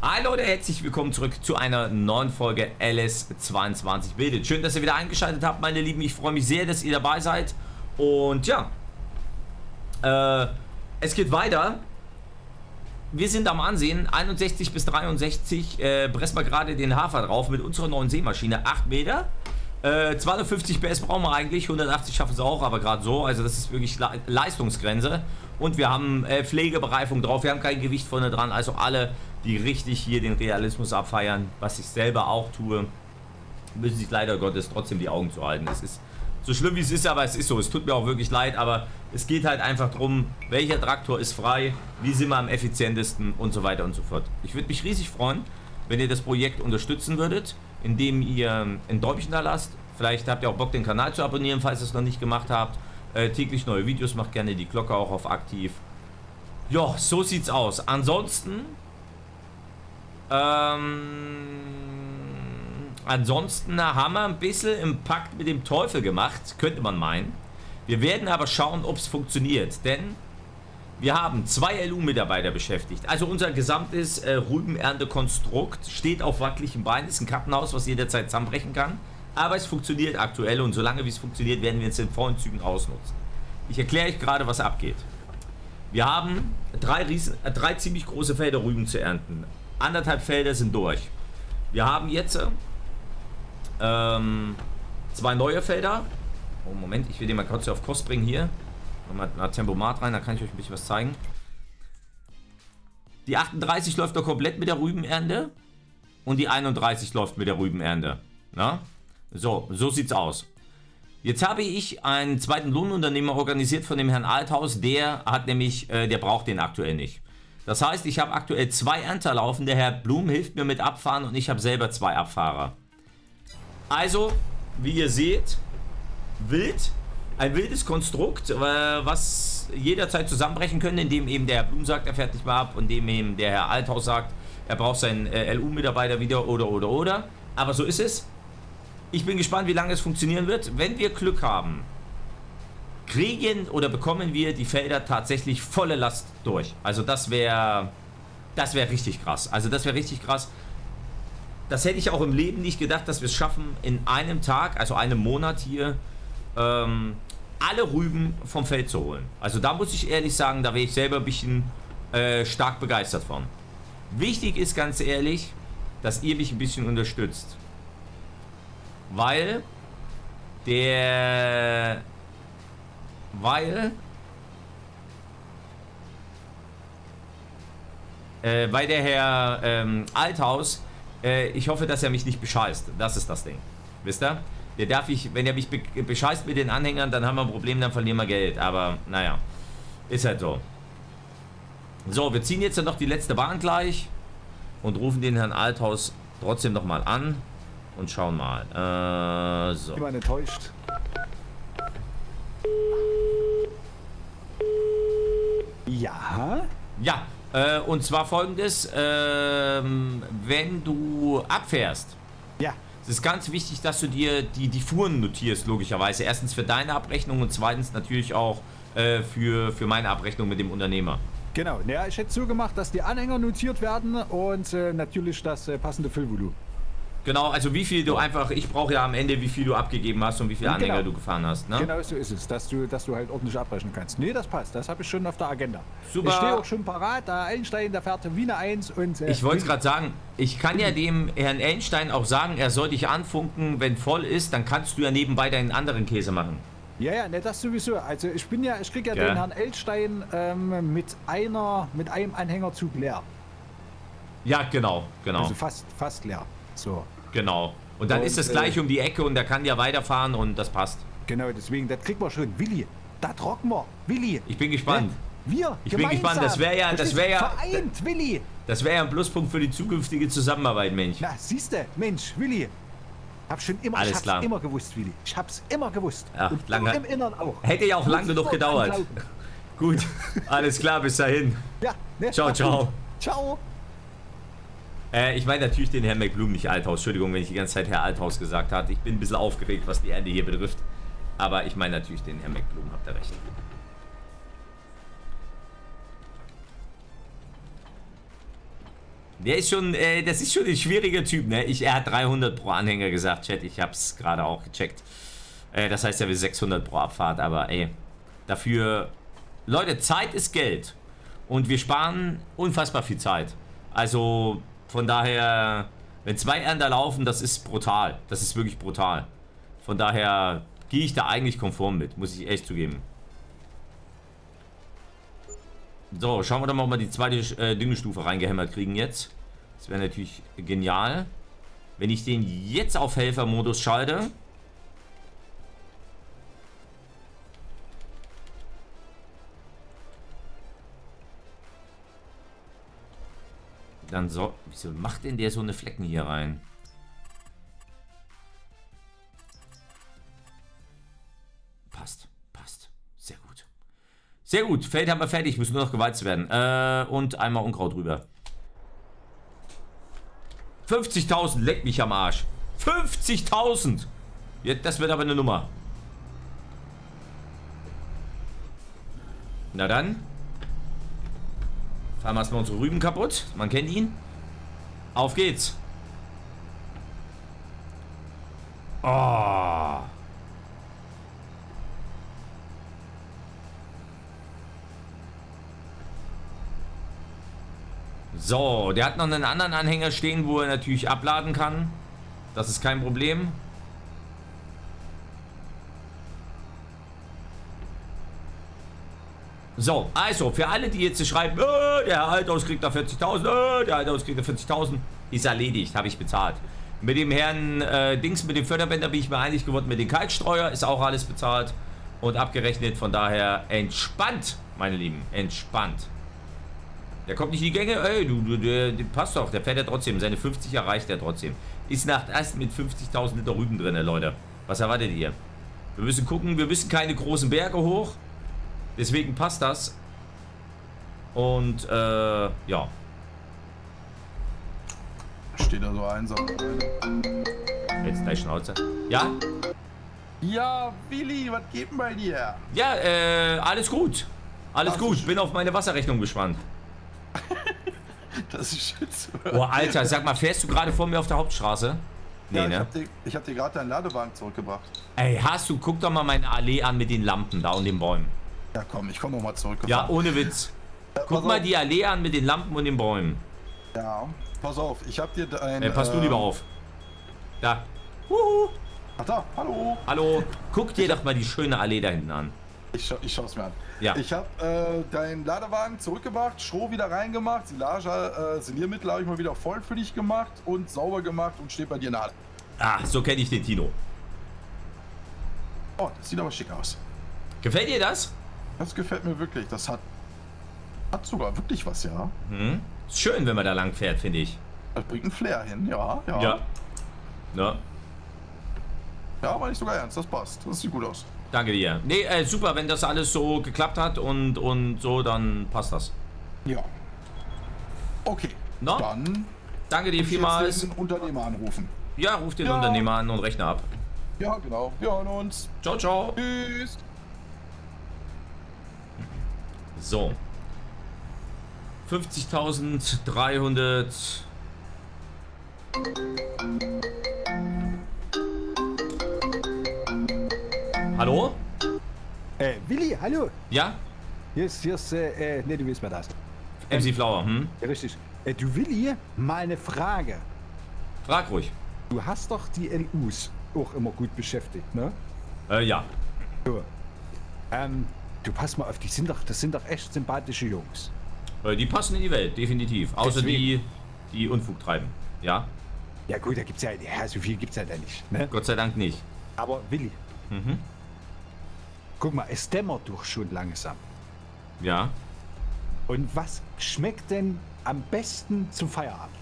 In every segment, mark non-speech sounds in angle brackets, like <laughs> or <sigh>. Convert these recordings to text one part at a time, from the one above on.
Hi Leute, herzlich willkommen zurück zu einer neuen Folge LS22 Bildet. Schön, dass ihr wieder eingeschaltet habt, meine Lieben. Ich freue mich sehr, dass ihr dabei seid. Und ja, äh, es geht weiter. Wir sind am Ansehen, 61 bis 63, äh, pressen wir gerade den Hafer drauf mit unserer neuen Seemaschine, 8 Meter. Äh, 250 PS brauchen wir eigentlich, 180 schaffen sie auch, aber gerade so, also das ist wirklich Le Leistungsgrenze. Und wir haben äh, Pflegebereifung drauf, wir haben kein Gewicht vorne dran, also alle die richtig hier den Realismus abfeiern, was ich selber auch tue, müssen sich leider Gottes trotzdem die Augen zu halten. Es ist so schlimm wie es ist, aber es ist so. Es tut mir auch wirklich leid, aber es geht halt einfach darum, welcher Traktor ist frei, wie sind wir am effizientesten und so weiter und so fort. Ich würde mich riesig freuen, wenn ihr das Projekt unterstützen würdet, indem ihr ein Däumchen da lasst. Vielleicht habt ihr auch Bock, den Kanal zu abonnieren, falls ihr es noch nicht gemacht habt. Äh, täglich neue Videos, macht gerne die Glocke auch auf aktiv. Ja, so sieht's aus. Ansonsten ähm, ansonsten haben wir ein bisschen im Pakt mit dem Teufel gemacht, könnte man meinen. Wir werden aber schauen, ob es funktioniert, denn wir haben zwei LU-Mitarbeiter beschäftigt. Also unser gesamtes äh, Rübenerntekonstrukt steht auf wackeligen Beinen, ist ein Kartenhaus, was jederzeit zusammenbrechen kann. Aber es funktioniert aktuell und solange wie es funktioniert, werden wir es in vollen Zügen ausnutzen. Ich erkläre euch gerade, was abgeht. Wir haben drei, riesen, äh, drei ziemlich große Felder Rüben zu ernten anderthalb Felder sind durch. Wir haben jetzt ähm, zwei neue Felder. Oh, Moment, ich will den mal kurz auf Kost bringen hier. Mal, mal Tempomat rein, da kann ich euch ein bisschen was zeigen. Die 38 läuft doch komplett mit der Rübenernte. Und die 31 läuft mit der Rübenernte. Na? So, so sieht's aus. Jetzt habe ich einen zweiten Lohnunternehmer organisiert von dem Herrn Althaus. Der hat nämlich, äh, der braucht den aktuell nicht. Das heißt, ich habe aktuell zwei Ernter laufen. Der Herr Blum hilft mir mit Abfahren und ich habe selber zwei Abfahrer. Also, wie ihr seht, wild. Ein wildes Konstrukt, äh, was jederzeit zusammenbrechen könnte, indem eben der Herr Blum sagt, er fährt nicht mehr ab und indem eben der Herr Althaus sagt, er braucht seinen äh, LU-Mitarbeiter wieder oder oder oder. Aber so ist es. Ich bin gespannt, wie lange es funktionieren wird. Wenn wir Glück haben, kriegen oder bekommen wir die Felder tatsächlich volle Last durch. Also das wäre das wäre richtig krass. Also das wäre richtig krass. Das hätte ich auch im Leben nicht gedacht, dass wir es schaffen, in einem Tag, also einem Monat hier, ähm, alle Rüben vom Feld zu holen. Also da muss ich ehrlich sagen, da wäre ich selber ein bisschen äh, stark begeistert von. Wichtig ist ganz ehrlich, dass ihr mich ein bisschen unterstützt. Weil der weil äh, weil der Herr ähm, Althaus, äh, ich hoffe, dass er mich nicht bescheißt. Das ist das Ding. Wisst ihr? Der darf ich, wenn er mich be bescheißt mit den Anhängern, dann haben wir ein Problem, dann verlieren wir Geld. Aber naja, ist halt so. So, wir ziehen jetzt noch die letzte Bahn gleich und rufen den Herrn Althaus trotzdem nochmal an und schauen mal. Äh, so. Ich bin enttäuscht. Ja? Äh, und zwar folgendes, ähm, wenn du abfährst. Ja. Es ist ganz wichtig, dass du dir die, die Fuhren notierst, logischerweise. Erstens für deine Abrechnung und zweitens natürlich auch äh, für, für meine Abrechnung mit dem Unternehmer. Genau, ja, ich hätte so gemacht, dass die Anhänger notiert werden und äh, natürlich das äh, passende Füllvolumen. Genau, also wie viel du einfach, ich brauche ja am Ende, wie viel du abgegeben hast und wie viele Anhänger genau. du gefahren hast. Ne? Genau so ist es, dass du, dass du halt ordentlich abrechnen kannst. Nee, das passt, das habe ich schon auf der Agenda. Super. Ich stehe auch schon parat, der Einstein, der fährt Wiener 1 und... Äh, ich wollte es gerade sagen, ich kann ja <clears throat> dem Herrn Einstein auch sagen, er soll dich anfunken, wenn voll ist, dann kannst du ja nebenbei deinen anderen Käse machen. Ja, ja, ne, das sowieso. Also ich bin ja, ich krieg ja, ja. den Herrn Elstein ähm, mit einer, mit einem Anhängerzug leer. Ja, genau, genau. Also fast, fast leer. So. Genau. Und dann und, ist es gleich äh, um die Ecke und der kann ja weiterfahren und das passt. Genau, deswegen, das kriegt man schon. Willi, da trocken wir. Willi. Ich bin gespannt. Ja, wir. Ich bin gespannt. Das wäre ja, das wäre ja. Vereint, Willi. Das wäre ja ein Pluspunkt für die zukünftige Zusammenarbeit, Mensch. Na, siehst du, Mensch, Willi. Hab schon immer, Alles ich hab's klar. immer gewusst, Willi. Ich hab's immer gewusst. Ja, und lange, im Innern auch. Hätte ja auch lange genug gedauert. Gut, alles klar, bis dahin. Ja, ne? Ciao, ciao. Ciao. Äh, ich meine natürlich den Herrn McBloom, nicht Althaus. Entschuldigung, wenn ich die ganze Zeit Herr Althaus gesagt habe. Ich bin ein bisschen aufgeregt, was die Erde hier betrifft. Aber ich meine natürlich den Herrn McBloom, habt ihr recht. Der ist schon, äh, das ist schon ein schwieriger Typ, ne? Ich, er hat 300 pro Anhänger gesagt, Chat. Ich hab's gerade auch gecheckt. Äh, das heißt ja, wir 600 pro Abfahrt, aber ey, dafür... Leute, Zeit ist Geld. Und wir sparen unfassbar viel Zeit. Also, von daher, wenn zwei Ernter laufen, das ist brutal. Das ist wirklich brutal. Von daher gehe ich da eigentlich konform mit, muss ich echt zugeben. So, schauen wir doch mal, ob wir die zweite äh, Düngestufe reingehämmert kriegen jetzt. Das wäre natürlich genial. Wenn ich den jetzt auf Helfermodus schalte. Dann so... Wieso macht denn der so eine Flecken hier rein? Passt, passt. Sehr gut. Sehr gut, Feld haben wir fertig, müssen nur noch gewalzt werden. Äh, und einmal Unkraut rüber. 50.000, leck mich am Arsch. 50.000! Das wird aber eine Nummer. Na dann. Fahren wir erstmal unsere Rüben kaputt. Man kennt ihn. Auf geht's. Oh. So, der hat noch einen anderen Anhänger stehen, wo er natürlich abladen kann. Das ist kein Problem. So, also, für alle, die jetzt schreiben, äh, der Althaus kriegt da 40.000, äh, der Althaus kriegt da 40.000, ist erledigt, habe ich bezahlt. Mit dem Herrn äh, Dings, mit dem Förderbänder bin ich mir einig geworden, mit dem Kaltstreuer ist auch alles bezahlt und abgerechnet. Von daher entspannt, meine Lieben, entspannt. Der kommt nicht in die Gänge. Ey, du, du der, der, passt doch. Der fährt ja trotzdem. Seine 50 erreicht er trotzdem. Ist nach erst mit 50.000 Liter Rüben drin, Leute. Was erwartet ihr? Wir müssen gucken. Wir müssen keine großen Berge hoch. Deswegen passt das. Und, äh, ja. Steht da so einsam. Jetzt gleich Schnauze. Ja? Ja, Willi, was geht denn bei dir? Ja, äh, alles gut. Alles Ach, gut. Bin auf meine Wasserrechnung gespannt. <laughs> das ist schön zu hören. Boah, Alter, sag mal, fährst du gerade vor mir auf der Hauptstraße? Nee, ja, ne? Ich hab dir, dir gerade deinen Ladewagen zurückgebracht. Ey, hast du, guck doch mal meine Allee an mit den Lampen da und den Bäumen. Ja, komm, ich komme nochmal zurück. Ja, ohne Witz. Ja, guck mal die Allee an mit den Lampen und den Bäumen. Ja, pass auf, ich hab dir ein... Ey, pass äh, du lieber auf. Da. Huhu. Ach da, hallo. Hallo. Guck dir doch mal die schöne Allee da hinten an. Ich, scha ich schaue es mir an. Ja. Ich habe äh, deinen Ladewagen zurückgebracht, Stroh wieder reingemacht, Silage, äh, Siliermittel habe ich mal wieder voll für dich gemacht und sauber gemacht und steht bei dir nahe. Ah, so kenne ich den Tino. Oh, das sieht aber schick aus. Gefällt dir das? Das gefällt mir wirklich. Das hat, hat sogar wirklich was, ja. Hm. Ist schön, wenn man da lang fährt, finde ich. Das bringt einen Flair hin, ja. Ja. Ja. Ja, ja aber nicht sogar ernst. Das passt. Das sieht gut aus. Danke dir. Nee, äh, super, wenn das alles so geklappt hat und, und so, dann passt das. Ja. Okay. No? Dann. Danke dir vielmals. den Unternehmer anrufen. Ja, ruf den ja. Unternehmer an und rechne ab. Ja, genau. Wir hören uns. Ciao, ciao. Tschüss. So. 50.300. Hallo? Äh, Willi, hallo. Ja? Hier ist, hier ist, äh, ne, du willst mir das. MC Flower, hm? Ja, richtig. Äh, du Willi, mal eine Frage. Frag ruhig. Du hast doch die LUs auch immer gut beschäftigt, ne? Äh, ja. So. Ähm, du pass mal auf, die sind doch, das sind doch echt sympathische Jungs. Äh, die passen in die Welt, definitiv. Außer Deswegen. die, die Unfug treiben. Ja? Ja gut, da gibt's ja, ja so viel gibt's ja da nicht, ne? Gott sei Dank nicht. Aber Willi. Mhm. Guck mal, es dämmert doch schon langsam. Ja. Und was schmeckt denn am besten zum Feierabend?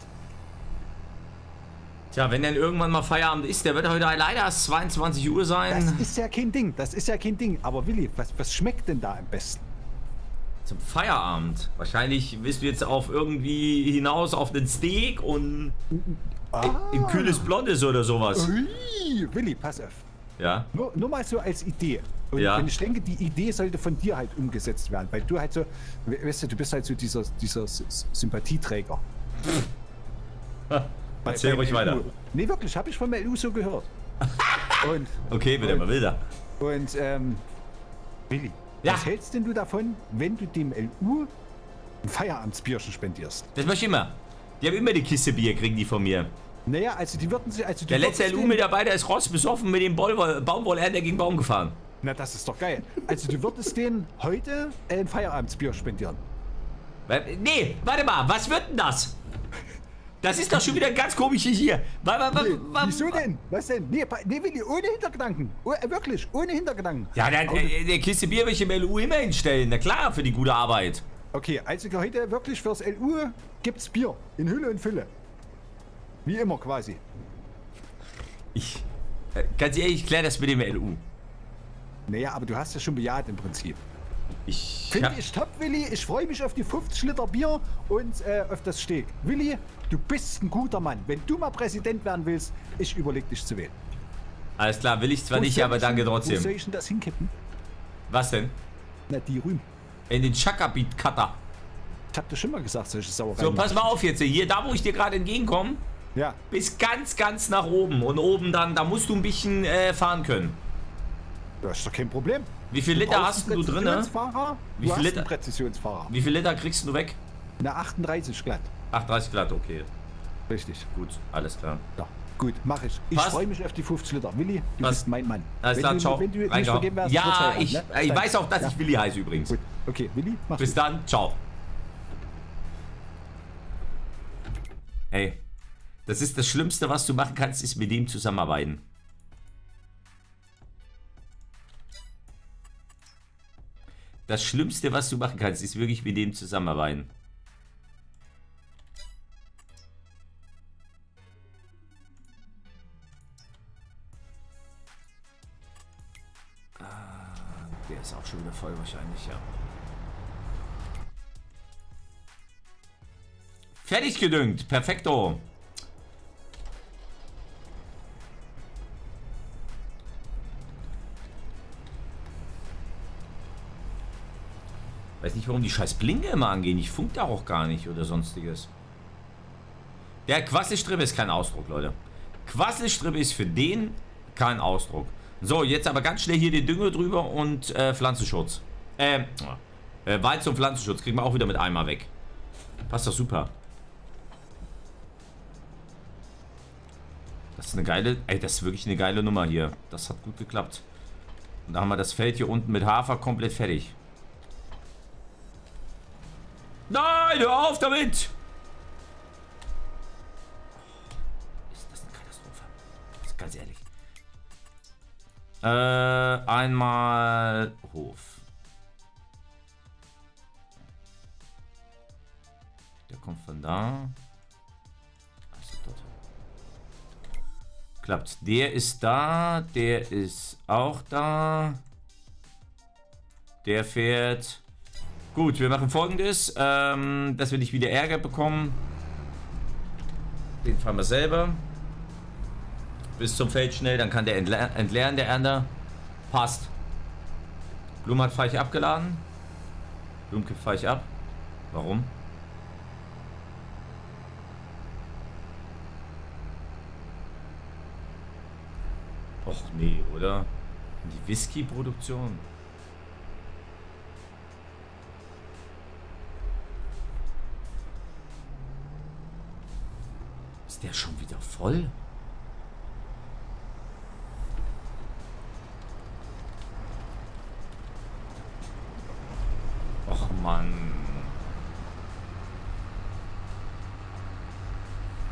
Tja, wenn denn irgendwann mal Feierabend ist, der wird heute leider erst 22 Uhr sein. Das ist ja kein Ding, das ist ja kein Ding. Aber Willi, was, was schmeckt denn da am besten? Zum Feierabend? Wahrscheinlich willst du jetzt auf irgendwie hinaus auf den Steak und ah. ein kühles Blondes oder sowas. Ui, Willi, pass auf. Ja. Nur, nur mal so als Idee. Und, ja. ich denke, die Idee sollte von dir halt umgesetzt werden, weil du halt so, weißt du, du bist halt so dieser, dieser Sympathieträger. <laughs> Erzähl ruhig weiter. Nee, wirklich, habe ich von der LU so gehört. <laughs> und, okay, wird immer wilder. Und, ähm, Willi, ja. was hältst denn du davon, wenn du dem LU ein Feierabendsbierchen spendierst? Das mach ich immer. Die haben immer die Kiste Bier, kriegen die von mir. Naja, also die würden sich. Also die der letzte LU-Mitarbeiter ist Ross besoffen mit dem Baumwollernter gegen Baum gefahren. Na, das ist doch geil. Also du würdest denen heute ein Feierabendsbier spendieren. Nee, warte mal, was wird denn das? Das ist doch schon wieder ganz komisch hier. Wa, wa, wa, nee, wieso denn? Was denn? Nee, nee Willi, ohne Hintergedanken. Oh, äh, wirklich, ohne Hintergedanken. Ja, der, der, der Kiste Bier will ich im LU immer hinstellen. Na klar, für die gute Arbeit. Okay, also heute wirklich fürs LU gibt's Bier. In Hülle und Fülle. Wie immer quasi. Ich. Äh, ganz ehrlich, ich kläre das mit dem LU. Naja, aber du hast ja schon bejaht im Prinzip. Ich Finde ich top, Willi. Ich freue mich auf die 50 Liter Bier und äh, auf das Steak. Willi, du bist ein guter Mann. Wenn du mal Präsident werden willst, ich überlege dich zu wählen. Alles klar, will ich zwar wo nicht, aber danke trotzdem. Wo soll ich denn das hinkippen? Was denn? Na, die rüben. In den Chaka-Beat-Cutter. Ich hab dir schon mal gesagt, solche Sauereien. So, pass mal auf jetzt. Hier, da wo ich dir gerade entgegenkomme, ja. bis ganz, ganz nach oben. Und oben dann, da musst du ein bisschen äh, fahren können. Das ist doch kein Problem. Wie viel Liter hast du drin? Wie viel Liter? Präzisionsfahrer. Wie viel Liter kriegst du weg? Na, 38 glatt. 38 glatt, okay. Richtig. Gut, alles klar. Ja, gut, mach ich. Ich freue mich auf die 50 Liter. Willi, du Was? bist mein Mann. Alles klar, ciao. Wenn du nicht vergeben wärst, ja, ich, ne? ich weiß auch, dass ja. ich Willi heiße übrigens. Gut. Okay, Willi, mach Bis gut. dann, ciao. Hey, das ist das Schlimmste, was du machen kannst, ist mit dem zusammenarbeiten. Das Schlimmste, was du machen kannst, ist wirklich mit dem zusammenarbeiten. Ah, der ist auch schon wieder voll wahrscheinlich, ja. Fertig gedüngt. Perfekto. Nicht, warum die scheiß Blinke immer angehen. Ich funk da auch gar nicht oder sonstiges. Der Quasselstrippe ist kein Ausdruck, Leute. Quasselstrippe ist für den kein Ausdruck. So, jetzt aber ganz schnell hier den Dünger drüber und äh, Pflanzenschutz. Ähm, äh, Weizen und Pflanzenschutz kriegen wir auch wieder mit einmal weg. Passt doch super. Das ist eine geile, ey, das ist wirklich eine geile Nummer hier. Das hat gut geklappt. Und da haben wir das Feld hier unten mit Hafer komplett fertig. Nein, hör auf damit! Ist das eine Katastrophe? Ganz ehrlich. Äh, einmal Hof. Der kommt von da. Also dort. Klappt. Der ist da. Der ist auch da. Der fährt Gut, wir machen folgendes, ähm, dass wir nicht wieder Ärger bekommen. Den fahren wir selber. Bis zum Feld schnell, dann kann der entleeren, entleeren der Ernter. Passt. Blumen fahre ich abgeladen. Blumenkipp fahre ich ab. Warum? Och nee, oder? Die Whisky-Produktion. Ist der schon wieder voll? Och Mann.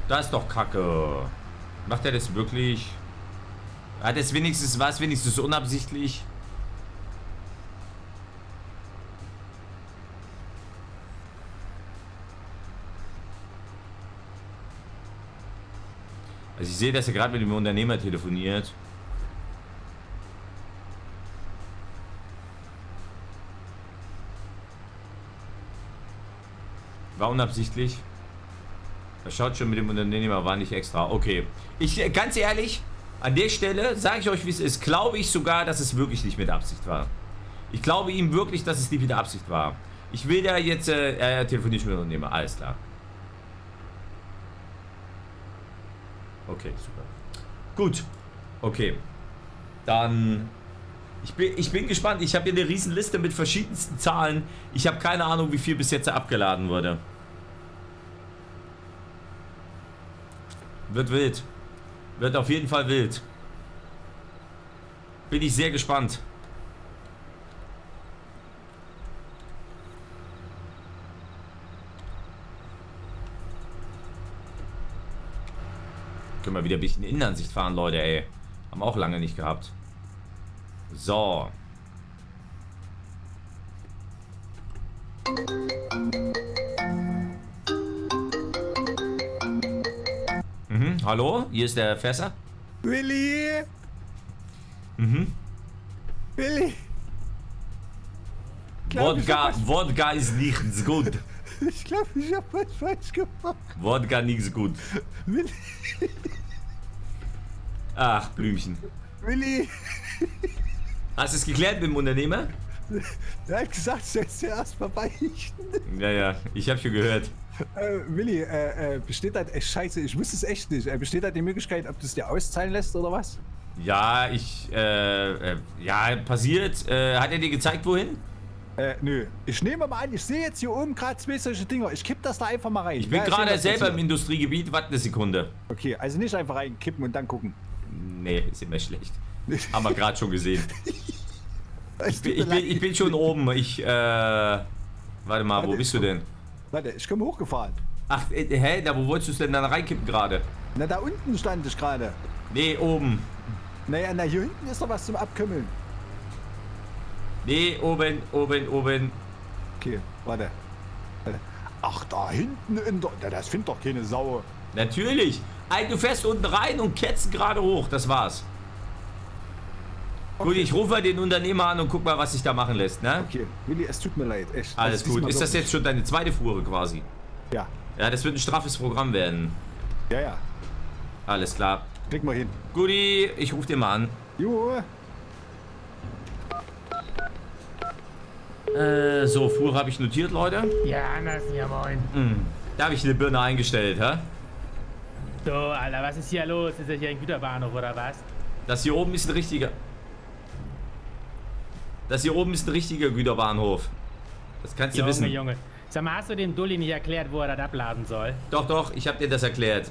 Das ist doch Kacke. Macht er das wirklich? Hat es wenigstens was, wenigstens unabsichtlich? Also ich sehe, dass er gerade mit dem Unternehmer telefoniert. War unabsichtlich. Er schaut schon mit dem Unternehmer, war nicht extra. Okay. Ich, ganz ehrlich, an der Stelle sage ich euch, wie es ist. Glaube ich sogar, dass es wirklich nicht mit Absicht war. Ich glaube ihm wirklich, dass es nicht mit Absicht war. Ich will da jetzt, äh, telefonieren mit dem Unternehmer. Alles klar. Okay, super. Gut. Okay. Dann. Ich bin, ich bin gespannt. Ich habe hier eine riesen Liste mit verschiedensten Zahlen. Ich habe keine Ahnung, wie viel bis jetzt abgeladen wurde. Wird wild. Wird auf jeden Fall wild. Bin ich sehr gespannt. Können wir wieder ein bisschen Innenansicht fahren, Leute, ey. Haben wir auch lange nicht gehabt. So. Mhm, hallo, hier ist der Fässer. Willi! Mhm. Willi! Wodka, Wodka ist nichts gut. Ich glaube, ich habe was falsch gemacht. Wodka nichts gut. Willi! Ach, Blümchen. Willi! Hast du es geklärt mit dem Unternehmer? Der hat gesagt, sollst ja erstmal beichten. Ja, ja, ich habe schon gehört. Äh, Willi, äh, äh, besteht da, äh, scheiße, ich wusste es echt nicht. Äh, besteht da die Möglichkeit, ob du es dir auszahlen lässt oder was? Ja, ich, äh, äh ja, passiert. Äh, hat er dir gezeigt, wohin? Äh, nö. Ich nehme mal an, ich sehe jetzt hier oben gerade zwei solche Dinger. Ich kipp das da einfach mal rein. Ich bin Ja, gerade sehen, selber im. Industriegebiet. Warte eine Sekunde. Okay, also nicht einfach reinkippen und dann gucken. Nee, ist immer schlecht. Haben wir gerade schon gesehen. <laughs> Ich bin, ich, bin, ich bin schon oben. Ich, äh, warte mal, wo Warte, bist du denn? Warte, ich komme hochgefahren. Ach, äh, hä? Da, wo wolltest du es denn dann reinkippen gerade? Na, da unten stand ich gerade. Nee, oben. Naja, na, hier hinten ist doch was zum Abkümmeln. Nee, oben, oben, oben. Okay, warte. Ach, da hinten in der... Das findet doch keine Sau. Natürlich. Ey, du fährst unten rein und ketzt gerade hoch. Das war's. Gut, Okay. ich rufe mal den Unternehmer an und guck mal, was sich da machen lässt, ne? Okay, Willi, es tut mir leid, echt. Alles gut. Ist das jetzt schon deine zweite Fuhre quasi? Ja, Ja, das wird ein straffes Programm werden. ja, ja. Alles klar. Krieg mal hin. Guti, ich rufe dir mal an. Jo, Äh, so, Fuhre habe ich notiert, Leute. Ja, anders, ja moin. Hm. Da habe ich eine Birne eingestellt, hä? So, Alter, was ist hier los? Ist das hier ein Güterbahnhof oder was? Das hier oben ist ein richtiger... Das hier oben ist ein richtiger Güterbahnhof. Das kannst du Junge, wissen. Junge. Sag mal, hast du dem Dulli nicht erklärt, wo er das abladen soll? Doch, doch, ich habe dir das erklärt.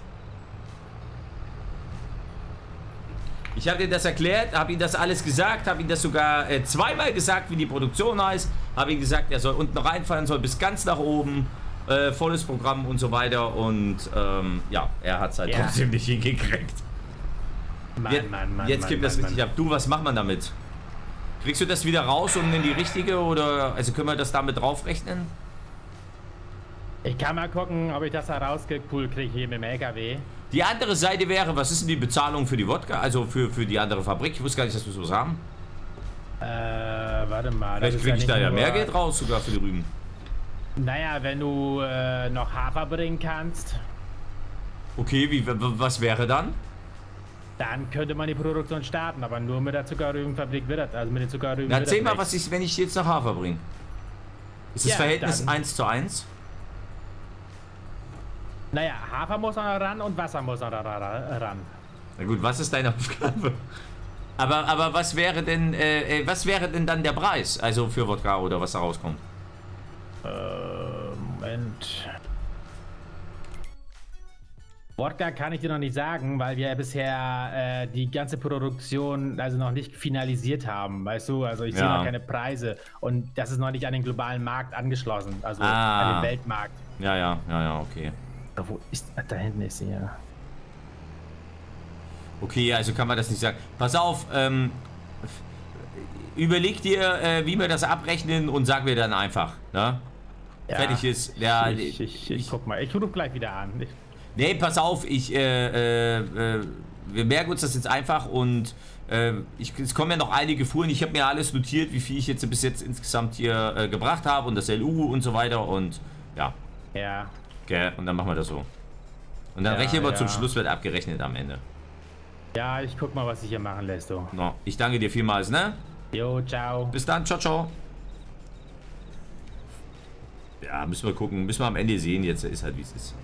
Ich habe dir das erklärt, habe ihm das alles gesagt, habe ihm das sogar äh, zweimal gesagt, wie die Produktion heißt. Habe ihm gesagt, er soll unten reinfallen, soll bis ganz nach oben, äh, volles Programm und so weiter. Und ähm, ja, er hat es halt Ja. trotzdem nicht hingekriegt. Mann, Jetzt, Mann, Mann. jetzt gibt das richtig ab. Du, was macht man damit? Kriegst du das wieder raus und in die richtige oder also können wir das damit draufrechnen? Ich kann mal gucken, ob ich das da rausgepult kriege hier mit dem LKW. Die andere Seite wäre, was ist denn die Bezahlung für die Wodka, also für, für die andere Fabrik? Ich wusste gar nicht, dass wir sowas haben. Äh, warte mal. Vielleicht kriege ich da ja mehr Geld raus, sogar für die Rüben. Naja, wenn du äh, noch Hafer bringen kannst, Okay, wie, was wäre dann? dann könnte man die Produktion starten, aber nur mit der Zuckerrübenfabrik wird das, also mit den Zuckerrüben Na, erzähl mal, was ich, wenn ich jetzt nach Hafer bringe. Ist das Ja, Verhältnis dann- 1 zu 1? Naja, Hafer muss noch ran und Wasser muss noch ra- ra- ran. Na gut, was ist deine <laughs> Aufgabe? Aber, aber was wäre denn, äh, äh, was wäre denn dann der Preis? Also für Wodka oder was da rauskommt? Äh, Moment. Wodka kann ich dir noch nicht sagen, weil wir bisher äh, die ganze Produktion also noch nicht finalisiert haben, weißt du? Also ich sehe Ja. noch keine Preise und das ist noch nicht an den globalen Markt angeschlossen, also Ah. an den Weltmarkt. Ja, ja, ja, ja, okay. Wo ist, da hinten ist sie ja. Okay, also kann man das nicht sagen. Pass auf, ähm, überleg dir, äh, wie wir das abrechnen und sag mir dann einfach, ne? ja. Fertig ist. Ja, ich, ich, ich, guck mal, ich rufe gleich wieder an. Ich, Nee, pass auf, ich, äh, äh, äh, wir merken uns das jetzt einfach und äh, ich, es kommen ja noch einige Fuhren. Ich habe mir alles notiert, wie viel ich jetzt bis jetzt insgesamt hier äh, gebracht habe und das LU und so weiter und ja, ja. gell, und dann machen wir das so. Und dann Ja, rechnen wir ja. zum Schluss, wird abgerechnet am Ende. Ja, ich guck mal, was sich hier machen lässt, du. No, ich danke dir vielmals, ne? Jo, ciao. Bis dann, ciao, ciao. Ja, müssen wir gucken, müssen wir am Ende sehen jetzt, ist halt wie es ist.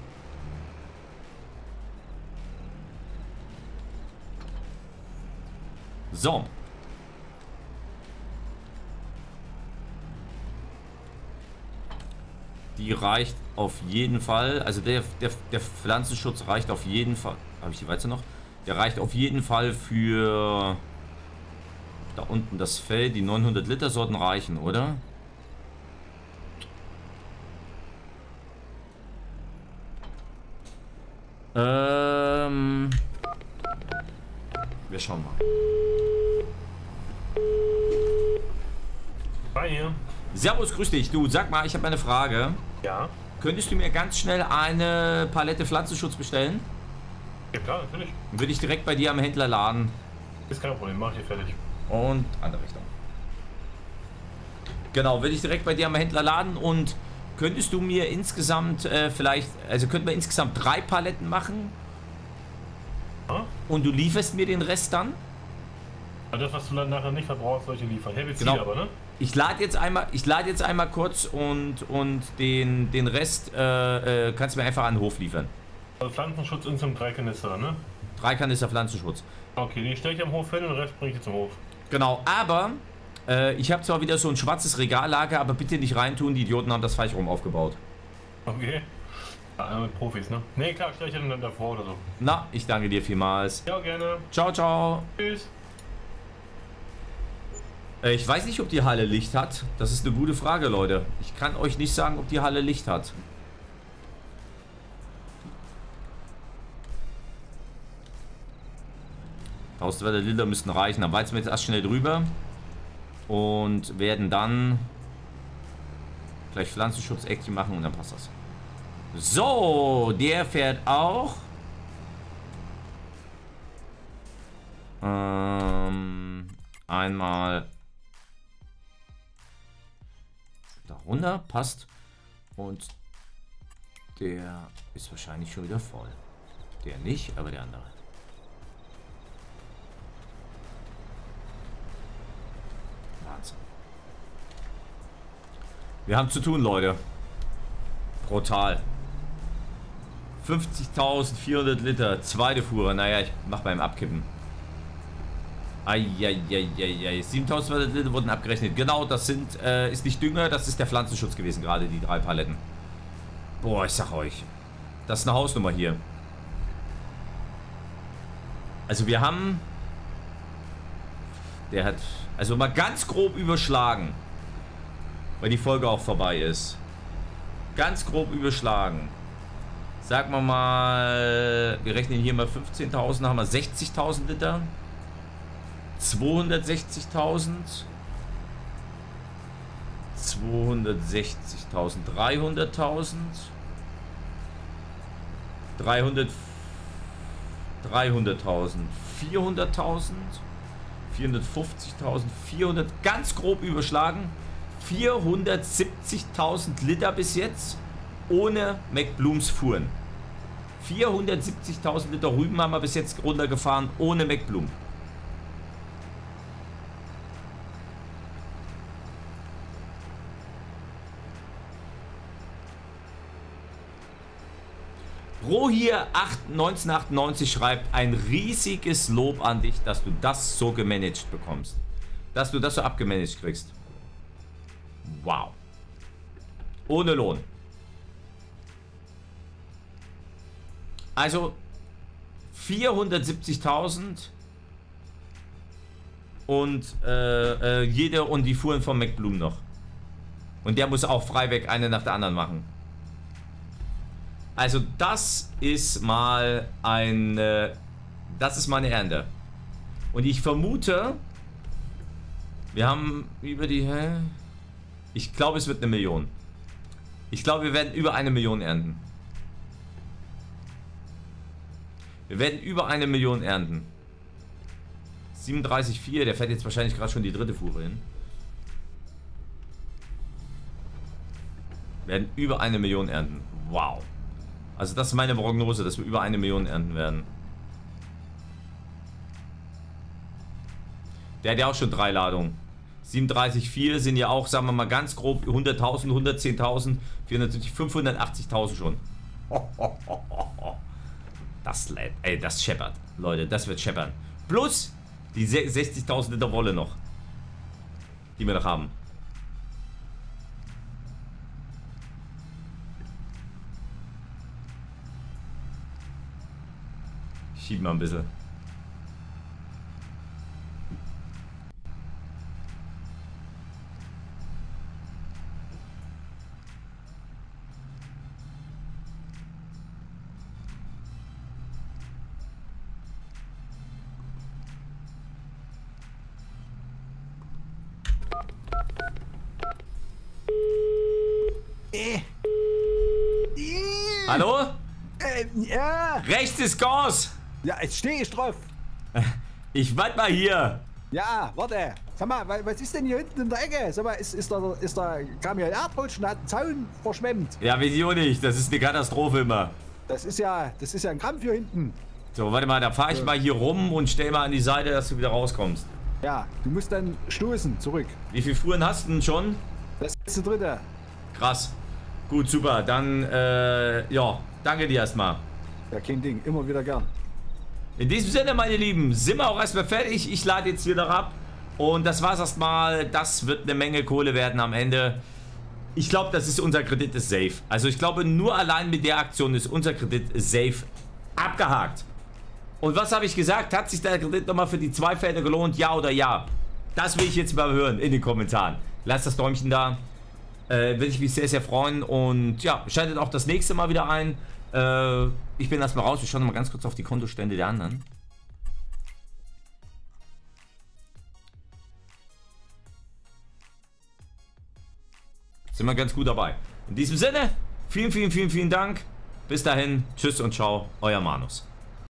So. Die reicht auf jeden Fall. Also der, der, der Pflanzenschutz reicht auf jeden Fall. Habe ich die Weizen noch? Der reicht auf jeden Fall für da unten das Feld. Die 900 Liter sollten reichen, oder? Ähm. Wir schauen mal. Hi. Servus, grüß dich. Du, sag mal, ich habe eine Frage. Ja. Könntest du mir ganz schnell eine Palette Pflanzenschutz bestellen? Ja klar, natürlich. Würde ich direkt bei dir am Händler laden. Ist kein Problem, mach ich fertig. Und andere Richtung. Genau, würde ich direkt bei dir am Händler laden und könntest du mir insgesamt äh, vielleicht, also könnten wir insgesamt drei Paletten machen Ja? und du lieferst mir den Rest dann? Aber das, was du dann nachher nicht verbrauchst, solche liefern. Herbizid Genau. aber, ne? Ich lade jetzt einmal, ich lade jetzt einmal kurz und und den den Rest äh, äh, kannst du mir einfach an den Hof liefern. Also Pflanzenschutz in zum drei Kanister, ne? Drei Kanister Pflanzenschutz. Okay, die stelle ich am Hof hin und den Rest bringe ich zum Hof. Genau, aber äh, ich habe zwar wieder so ein schwarzes Regallager, aber bitte nicht reintun, die Idioten haben das falsch rum aufgebaut. Okay. Ja, mit Profis, ne? Ne, klar, stelle ich dann davor oder so. Na, ich danke dir vielmals. Ja, gerne. Ciao, ciao. Tschüss. Äh, ich weiß nicht, ob die Halle Licht hat. Das ist eine gute Frage, Leute. Ich kann euch nicht sagen, ob die Halle Licht hat. Tausendwerte Liter müssten reichen. Dann weizen wir jetzt erst schnell drüber. Und werden dann gleich Pflanzenschutz-Action machen und dann passt das. So, der fährt auch. Ähm, einmal darunter, passt. Und der ist wahrscheinlich schon wieder voll. Der nicht, aber der andere. Wir haben zu tun, Leute. Brutal. 50.400 Liter, zweite Fuhre. Naja, ich mach beim Abkippen. Eieieiei. 7200 Liter wurden abgerechnet. Genau, das sind, äh, ist nicht Dünger, das ist der Pflanzenschutz gewesen, gerade die drei Paletten. Boah, ich sag euch. Das ist eine Hausnummer hier. Also wir haben... Der hat... Also mal ganz grob überschlagen. Weil die Folge auch vorbei ist. Ganz grob überschlagen. Sagen wir mal... Wir rechnen hier mal 15.000, haben wir 60.000 Liter. 260.000 260.000 300.000 300 300.000 400.000 450.000 400 ganz grob überschlagen 470.000 Liter bis jetzt ohne McBlooms Fuhren 470.000 Liter Rüben haben wir bis jetzt runtergefahren ohne McBloom 8, 1998 schreibt ein riesiges Lob an dich, dass du das so gemanagt bekommst. Dass du das so abgemanagt kriegst. Wow. Ohne Lohn. Also 470.000 und äh, äh, jeder und die Fuhren von McBloom noch. Und der muss auch freiweg eine nach der anderen machen. Also das ist mal ein, äh, das ist mal eine Ernte. Und ich vermute, wir haben über die, hä? Ich glaube es wird eine Million. Ich glaube wir werden über eine Million ernten. Wir werden über eine Million ernten. 37,4, der fährt jetzt wahrscheinlich gerade schon die dritte Fuhre hin. Wir werden über eine Million ernten. Wow. Also das ist meine Prognose, dass wir über eine Million ernten werden. Der hat ja auch schon drei Ladungen. 37,4 sind ja auch, sagen wir mal ganz grob, 100.000, 110.000, 470, 580.000 schon. <laughs> Das, ey, das scheppert, Leute, das wird scheppern. Plus, Die 60.000 Liter Wolle noch. Die wir noch haben. Schieben wir ein bisschen. Hallo? Äh, ja. Rechts ist Gas! Ja, jetzt stehe ich drauf. <laughs> Ich warte mal hier. Ja, warte. Sag mal, wa- was ist denn hier hinten in der Ecke? Sag mal, ist, ist da, ist da, kam hier ein Erdrutsch und hat einen Zaun verschwemmt. Ja, weiß ich auch nicht. Das ist eine Katastrophe immer. Das ist ja, das ist ja ein Krampf hier hinten. So, warte mal, da fahre ich mal hier rum und stell mal an die Seite, dass du wieder rauskommst. Ja, du musst dann stoßen, zurück. Wie viele Fuhren hast du denn schon? Das ist die dritte. Krass. Gut, super. Dann, äh, ja, danke dir erstmal. Ja, kein Ding, immer wieder gern. In diesem Sinne, meine Lieben, sind wir auch erstmal fertig. Ich lade jetzt wieder ab. Und das war's erstmal. Das wird eine Menge Kohle werden am Ende. Ich glaube, das ist unser Kredit ist safe. Also ich glaube, nur allein mit der Aktion ist unser Kredit safe abgehakt. Und was habe ich gesagt? Hat sich der Kredit nochmal für die zwei Felder gelohnt? Ja oder ja? Das will ich jetzt mal hören in den Kommentaren. Lasst das Däumchen da. Äh, würde ich mich sehr, sehr freuen. Und ja, schaltet auch das nächste Mal wieder ein. Äh, ich bin erstmal raus. Wir schauen mal ganz kurz auf die Kontostände der anderen. Sind wir ganz gut dabei. In diesem Sinne, vielen, vielen, vielen, vielen Dank. Bis dahin, tschüss und ciao, euer Manus.